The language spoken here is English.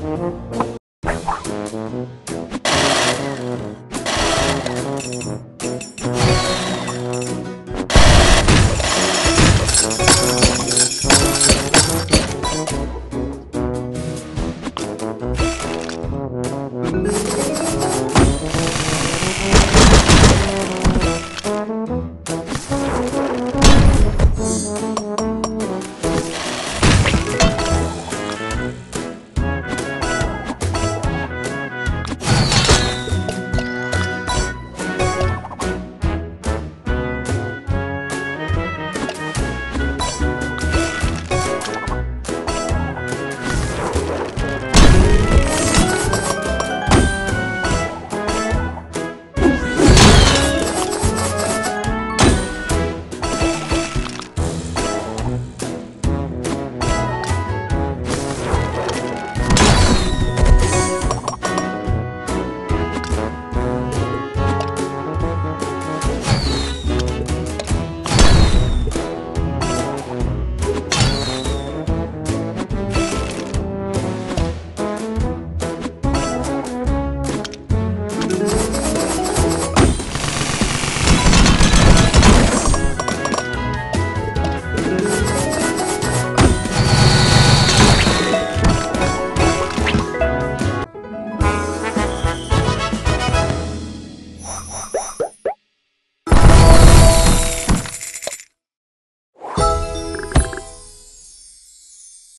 Mm-hmm.